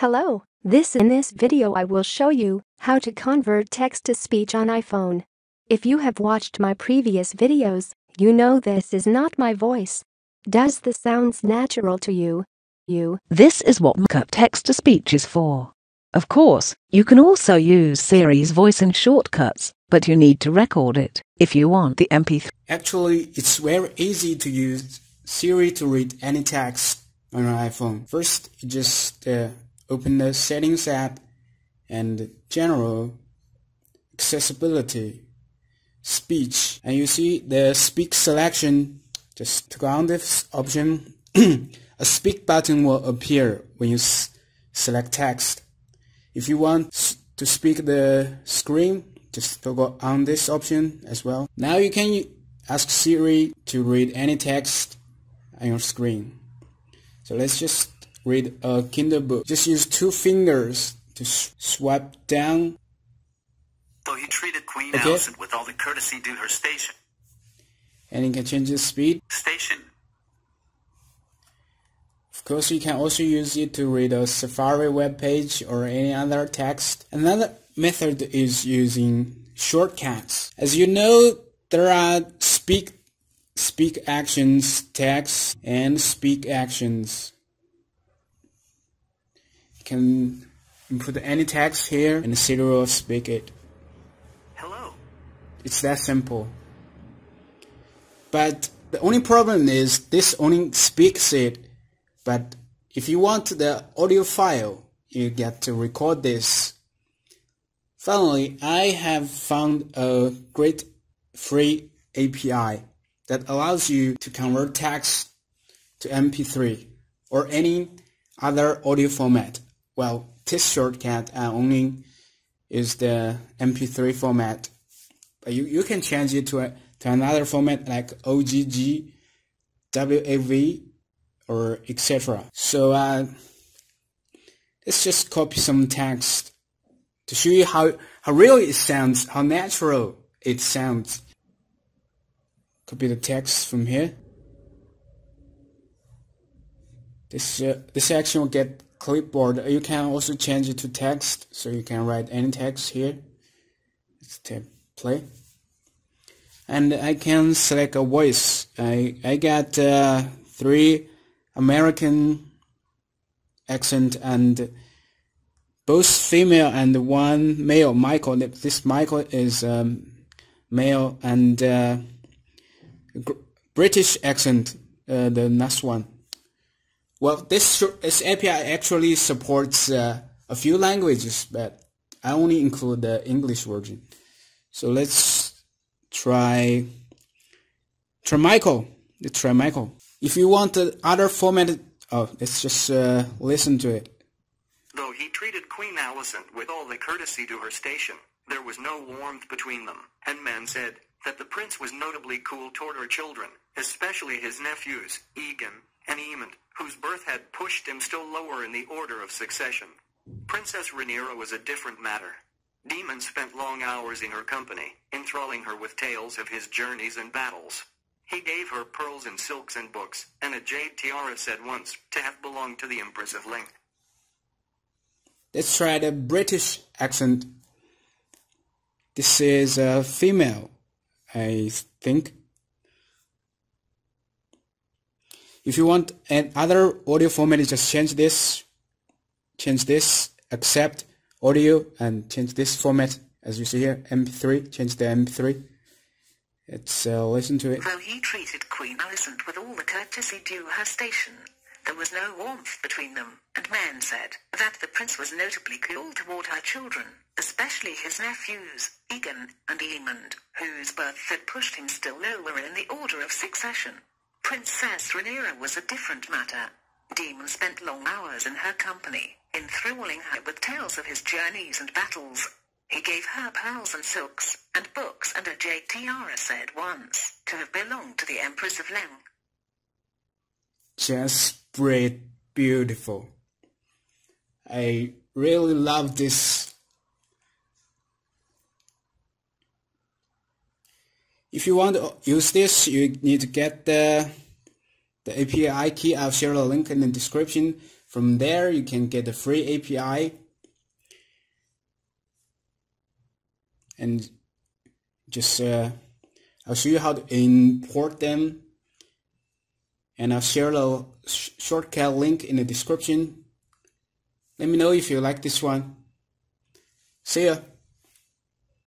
Hello, this in this video I will show you how to convert text to speech on iPhone. If you have watched my previous videos, you know this is not my voice. Does this sounds natural to you? You This is what mockup text to speech is for. Of course, you can also use Siri's voice in shortcuts, but you need to record it if you want the MP3. Actually, it's very easy to use Siri to read any text on your iPhone. First, you just uh, open the Settings app and General, Accessibility, Speech, and you see the Speak selection. Just click on this option. A Speak button will appear when you select text. If you want to speak the screen, just click on this option as well. Now you can ask Siri to read any text on your screen. So let's just read a Kindle book. Just use two fingers to swipe down. Though he treated Queen okay. Alicent with all the courtesy due her station. And you can change the speed. Station. Of course, you can also use it to read a Safari web page or any other text. Another method is using shortcuts. As you know, there are speak speak actions, text, and speak actions can input any text here and Siri will speak it. Hello. It's that simple. But the only problem is this only speaks it, but if you want the audio file, you get to record this. Finally, I have found a great free API that allows you to convert text to MP3 or any other audio format well, this shortcut uh, only is the MP3 format, but you, you can change it to a, to another format like OGG, WAV, or etc. So uh, let's just copy some text to show you how, how real it sounds, how natural it sounds. Copy the text from here. This uh, this section will get clipboard. You can also change it to text so you can write any text here. Let's tap play. And I can select a voice. I, I got uh, three American accent and both female and one male. Michael this Michael is um, male and uh, British accent uh, the next one well, this, this API actually supports uh, a few languages, but I only include the English version. So let's try try Michael. Let's try Michael. If you want the other format, oh, let's just uh, listen to it. Though he treated Queen Alicent with all the courtesy to her station, there was no warmth between them, and men said that the prince was notably cool toward her children, especially his nephews, Aegon and Aemond, whose birth had pushed him still lower in the order of succession. Princess Rhaenyra was a different matter. Daemon spent long hours in her company, enthralling her with tales of his journeys and battles. He gave her pearls and silks and books, and a jade tiara said once to have belonged to the Empress of Leng. Let's try the British accent. This is a female, I think. If you want another audio format, just change this, change this, accept audio, and change this format as you see here, MP3, change the MP3. Let's uh, listen to it. Though he treated Queen Alicent with all the courtesy due her station, there was no warmth between them, and men said that the prince was notably cool toward her children, especially his nephews, Aegon and Aemond, whose birth had pushed him still lower in the order of succession. Princess Rhaenyra was a different matter. Daemon spent long hours in her company, enthralling her with tales of his journeys and battles. He gave her pearls and silks, and books and a jade tiara said once to have belonged to the Empress of Leng. Just great, beautiful. I really love this If you want to use this, you need to get the, the API key. I'll share the link in the description. From there, you can get the free API and just uh, I'll show you how to import them and I'll share the sh shortcut link in the description. Let me know if you like this one. See ya.